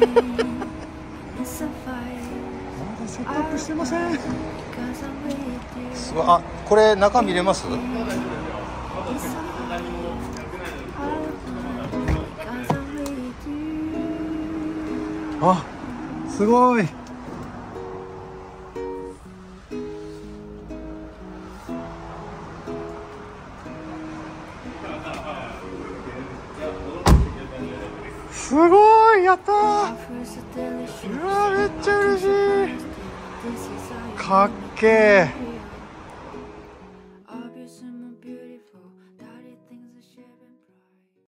だセットアップしてません。あこれ中見れます？あすごいすごいやったー。うわめっちゃ嬉しい。かっけー